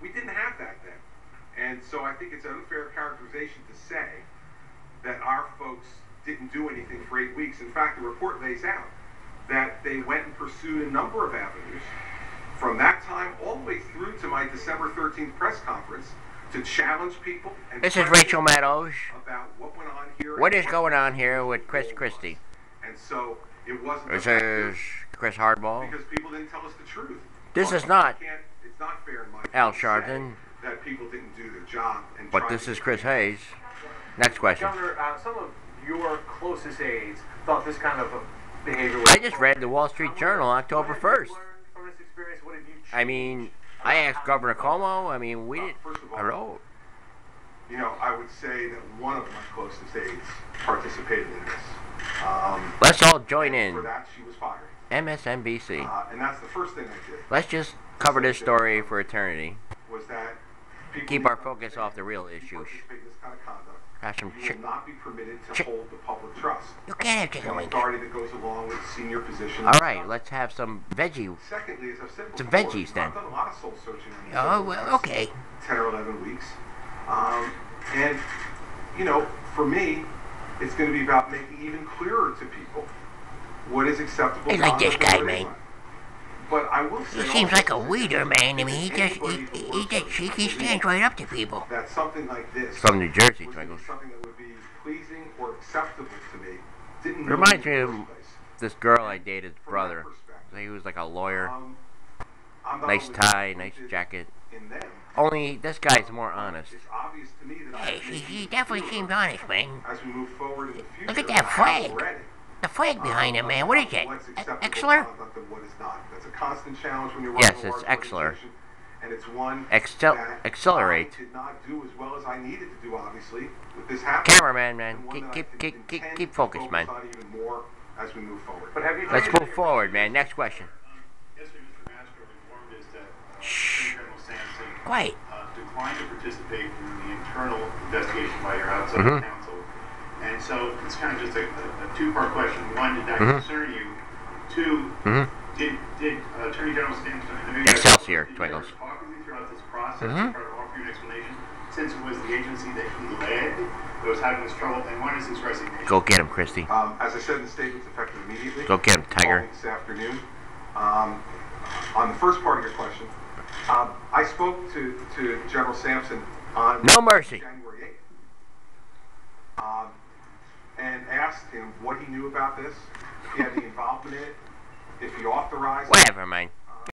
We didn't have that then. And so I think it's an unfair characterization to say that our folks didn't do anything for eight weeks. In fact, the report lays out that they went and pursued a number of avenues from that time all the way through to my December 13th press conference to challenge people. And This is Rachel Maddow. About what went on here. What going on here with Chris Christie? And so it wasn't This is Chris Hardball. because people didn't tell us the truth. This But is not It's not fair in my Al opinion to say Sharpton. That people didn't do their job. And But this is Chris Hayes. Next question. Governor, uh, some of your closest aides thought this kind of behavior was. I just read the Wall Street Journal October What have you 1st. from this experience? What have you I mean, I asked Governor Cuomo. I mean, we Uh, didn't. first of all, Hello. You know, I would say that one of my closest aides participated in this. Um, Let's all join and For in. that, she was fired. MSNBC. Uh, and that's the first thing I did. Let's just cover this story for eternity. Was that Keep our focus off the real issues. kind of some you will not be permitted to hold the public trust. You can't have chicken wings. authority that goes along with senior positions. All right, let's have some veggie. Secondly, as I've said Some veggies, then. I've done a lot of soul searching Oh well, okay. 10 or 11 weeks. Um, and, you know, for me, it's going to be about making even clearer to people what is acceptable. I like this guy, and man. But I will say He seems like a weeder, man. I mean, he just he, anybody he just he, he stands right up to people. That something like this From New Jersey, was Twinkles. something that would be pleasing or acceptable to me. Didn't know Reminds me of. This girl I dated's brother. perspective, He was like a lawyer. um, Nice tie, nice jacket. in them, Only this guy's more honest. It's to me that Hey, he, he definitely seems honest, man. As we move forward in the future, Look at that I have flag. Already, The flag behind him, man. What is that? what's acceptable Exler? conduct and what is not. That's a constant challenge when you're Yes, it's large Exler. And it's one Excel- that accelerate. I did not do as well as I needed to do, obviously, with this happening. Cameraman, man. Keep keep keep keep, keep focused, focus man. on even more as we move forward. But have you? Let's move forward, man. Next question. Yesterday, Mr. Mastro informed us that uh, Shh. Attorney General Samson Quiet. uh, declined to participate in the internal investigation by your outside Mhm. counsel. And so it's kind of just a, a, a two-part question. One, did that Mhm. concern you? Two, Mhm. did, did uh, Attorney General Samson I know you Excelsior, did you talk with you throughout this process Mhm. to try to offer you an explanation since it was the agency that he led that was having this trouble? And when is his resignation? Go get him, Christie. Um, as I said in the statement, it's effective immediately. Go get him, Tiger. This afternoon. Um, on the first part of your question, um, I spoke to, to General Samson on No mercy. January 8th, um, and asked him what he knew about this, if he had any involvement in it, if he authorized it. Whatever, man.